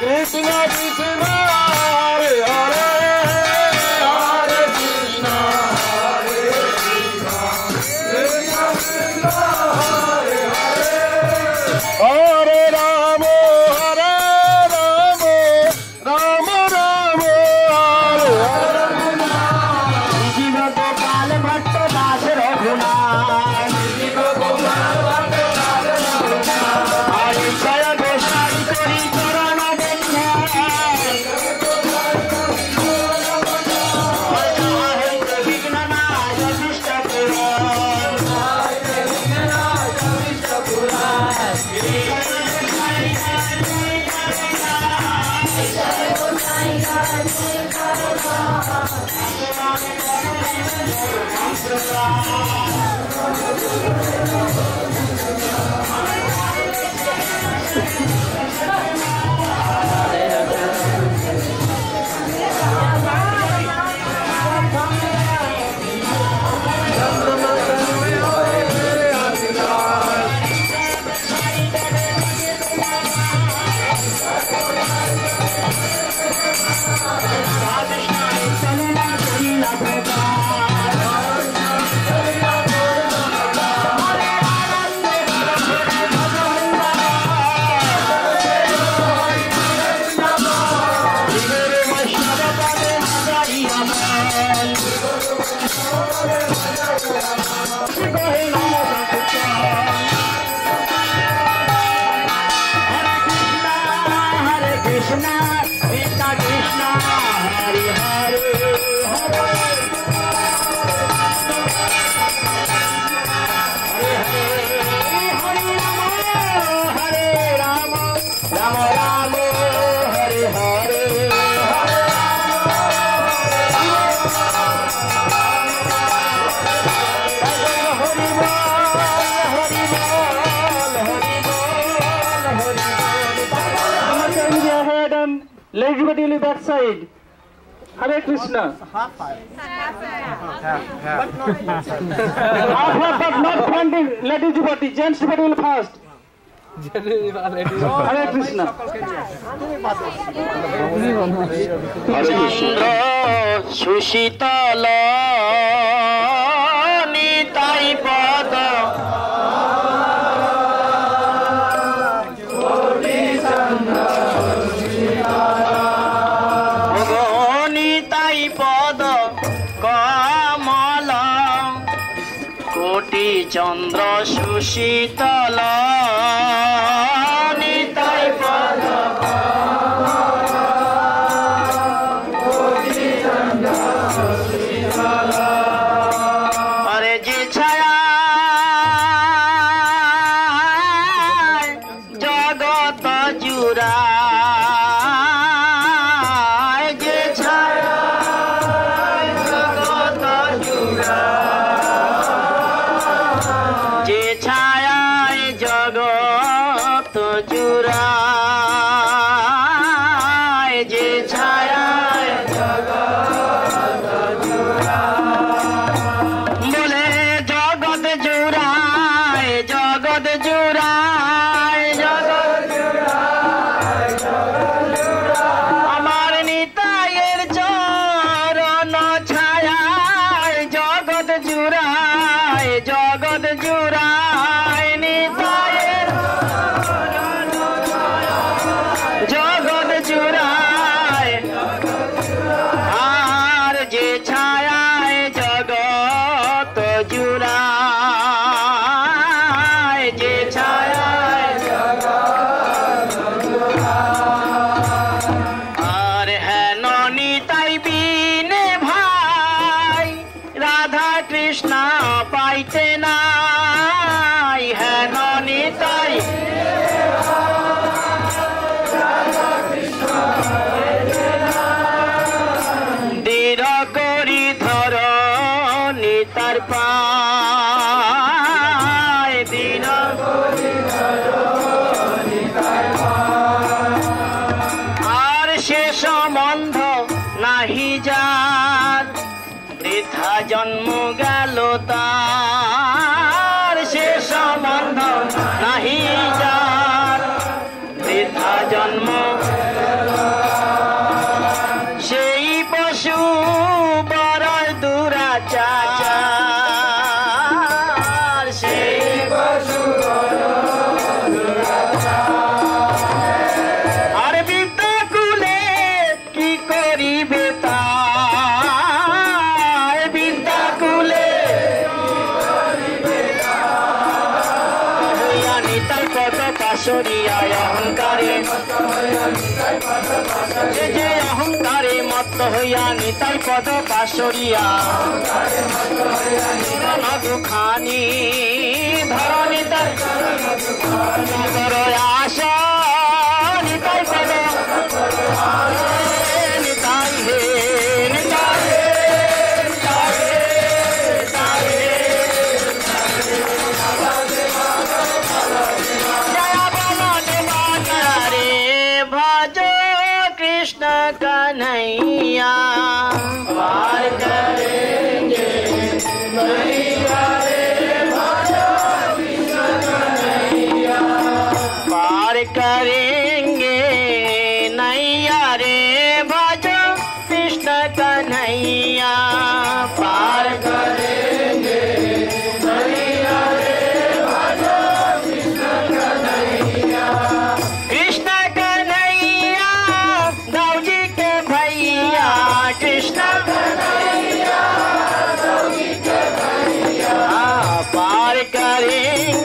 Krishna, Krishna. Thank you. Ahead legitimately backside. Hare Krishna. Half half Half but not fronting. Ladies party, gents party will first. Hare Krishna. চন্দ্র সুশীতল কোটি চন্দ্র সুশীতল। নিতাই পদ আরে 십자가 জন্ম গেল তার যে অহংকারে মত্ত হইয়া নিতাই পদ পাশরিয়া মধুখানি ধর নিতাই আশা নিতাই कृष्ण नैया। पार करेंगे मैया पार करें करें